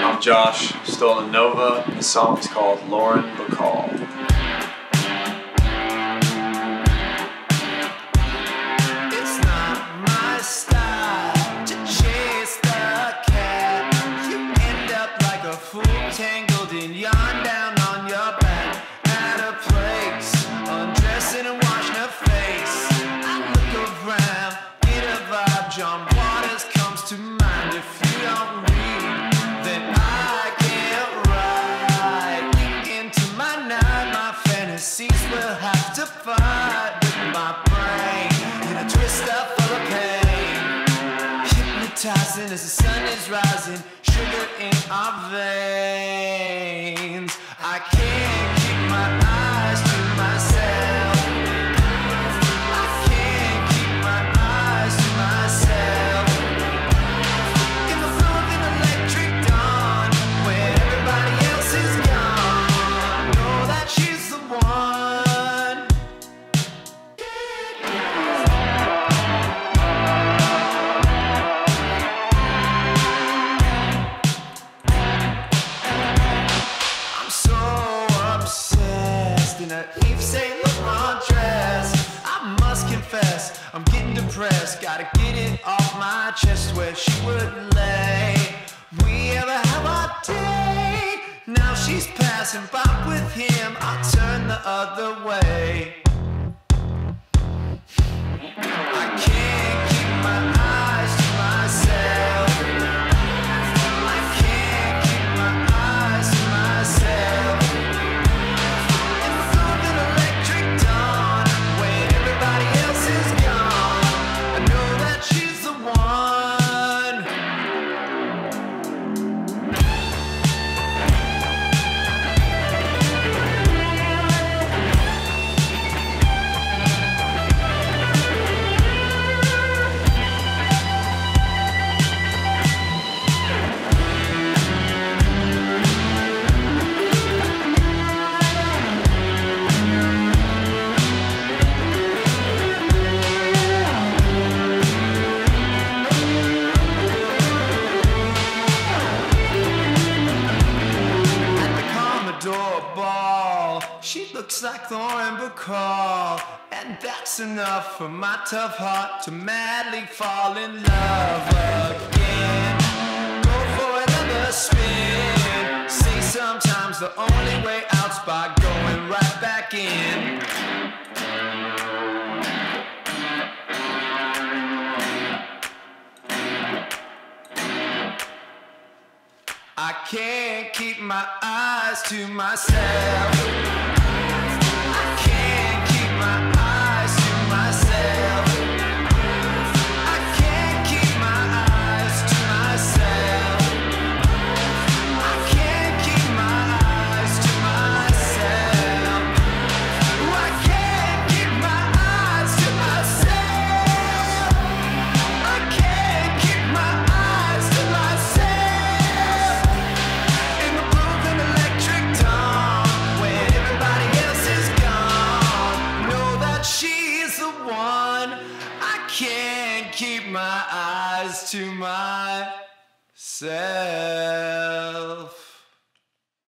I'm Josh, Stolen Nova. The song is called Lauren Bacall. It's not my style to chase the cat. You end up like a fool tangled in yarn down on your back. At a place, undressing and washing her face. I look around, get a vibe. John Waters comes to mind. If you don't fantasies will have to fight with my brain in a twist up full of pain. Hypnotizing as the sun is rising, sugar in our veins. I can't a Yves Saint Laurent dress. I must confess, I'm getting depressed. Gotta get it off my chest where she would lay. We ever have our day. Now she's passing by with him. I turn the other way. She looks like Lauren Bacall, and that's enough for my tough heart to madly fall in love again. Go for another spin. Say sometimes the only way out's by going right back in. I can't keep my eyes to myself. my eyes to myself.